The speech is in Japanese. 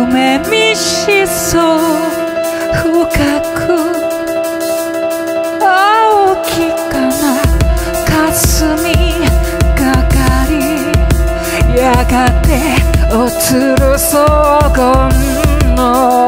夢見しそう。深く。青きかな。霞がかり。やがて映るそ厳の